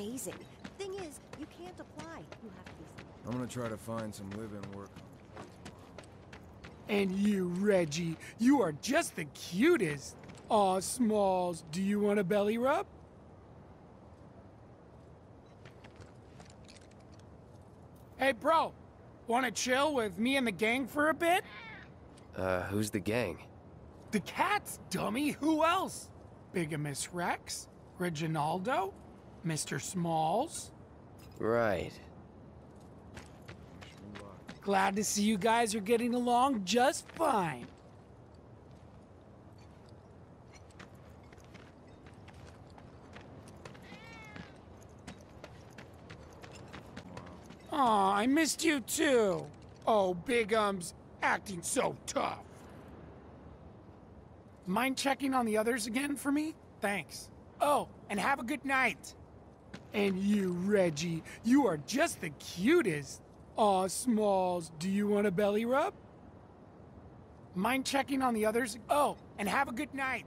amazing. Thing is, you can't apply. You have to be. I'm gonna try to find some live-in work. And you, Reggie, you are just the cutest. Aw, Smalls, do you want a belly rub? Hey, bro, wanna chill with me and the gang for a bit? Uh, who's the gang? The cats, dummy. Who else? Biggums Rex, Reginaldo, Mr. Smalls. Right. Glad to see you guys are getting along just fine. Aw, I missed you too. Oh, Biggums acting so tough. Mind checking on the others again for me? Thanks. Oh, and have a good night. And you, Reggie, you are just the cutest. Aw, Smalls, do you want a belly rub? Mind checking on the others? Oh, and have a good night.